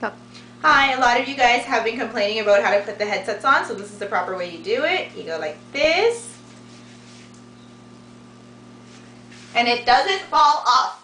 Hi, a lot of you guys have been complaining about how to put the headsets on, so this is the proper way you do it. You go like this. And it doesn't fall off.